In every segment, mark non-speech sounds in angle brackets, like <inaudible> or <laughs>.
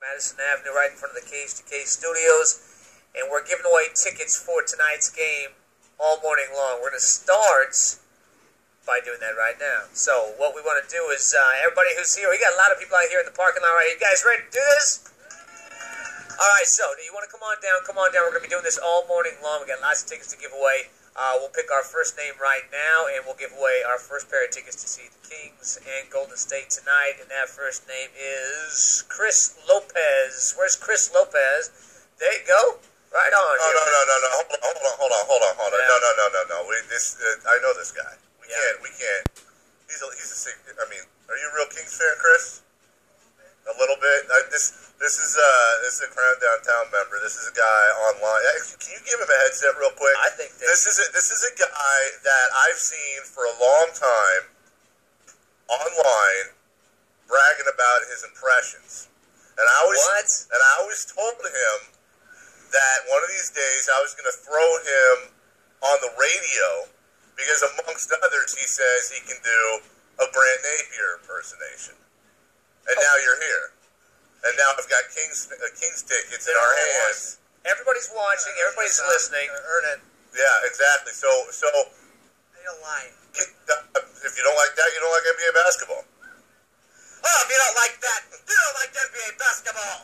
Madison Avenue, right in front of the Cage to Cage Studios, and we're giving away tickets for tonight's game all morning long. We're going to start by doing that right now. So what we want to do is uh, everybody who's here, we got a lot of people out here in the parking lot right here. You guys ready to do this? All right, so do you want to come on down? Come on down. We're going to be doing this all morning long. We got lots of tickets to give away. Uh, we'll pick our first name right now, and we'll give away our first pair of tickets to see the Kings and Golden State tonight. And that first name is Chris Lopez. Where's Chris Lopez? There you go. Right on. Oh no no no no! Hold on hold on hold on hold on hold on! Yeah. No no no no no! We this uh, I know this guy. We Yeah. can't we can't. He's a he's a sick. I mean, are you a real Kings fan, Chris? A little bit. I, this this is uh this is a Crown Downtown member. This is a guy online. Actually, can you give him a headset real quick? I think this is a, this is a guy that I've seen for a long time his impressions, and I always What? and I always told him that one of these days I was going to throw him on the radio because, amongst others, he says he can do a Grant Napear impersonation. And now you're here, and now I've got Kings uh, Kings tickets in our all hands. Everybody's watching. Everybody's listening. Earn it. Yeah, exactly. So so Ain't a line. if you don't like that, you don't like NBA basketball. Don't like that, you don't like NBA basketball.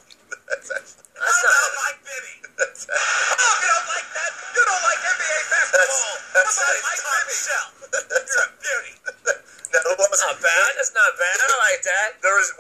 That's actually, That's not- about Mike Bibby? that's Oh, you don't like that, you don't like NBA basketball. that's How about nice. Mike Michelle? <laughs> You're a beauty. who else- Not bad. That's not bad. I like that. There was